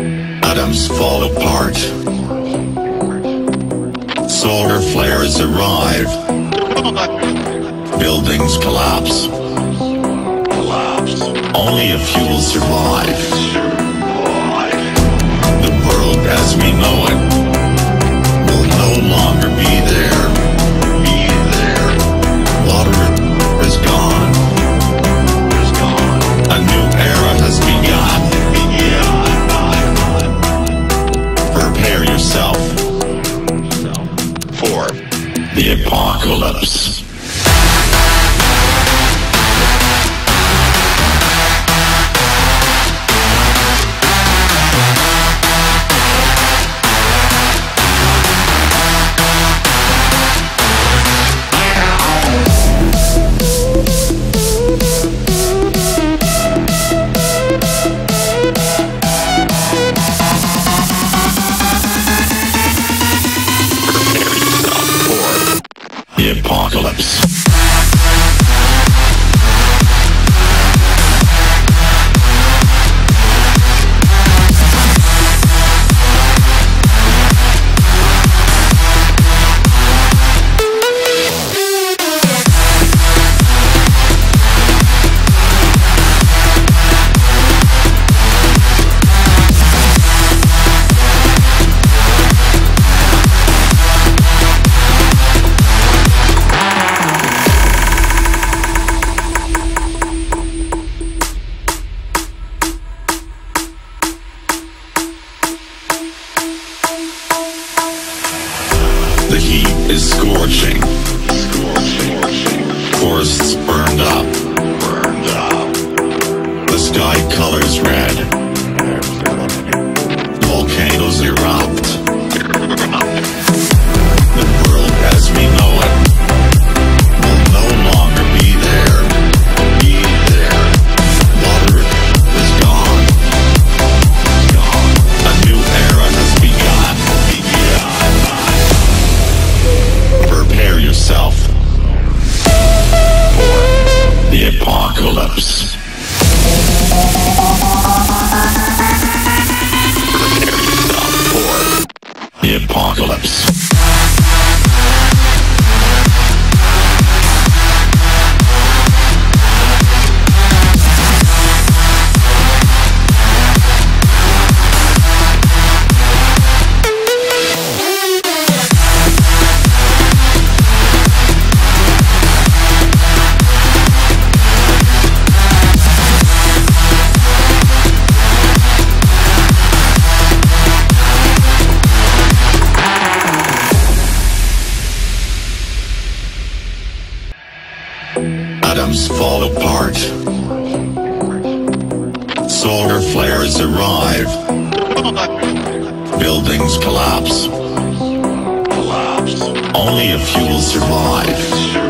Atoms fall apart. Solar flares arrive. Buildings collapse. Only a few will survive. The apocalypse. apocalypse. is scorching. Phillips. Atoms fall apart. Solar flares arrive. Buildings collapse. Only a few will survive.